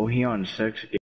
Oh, he on sex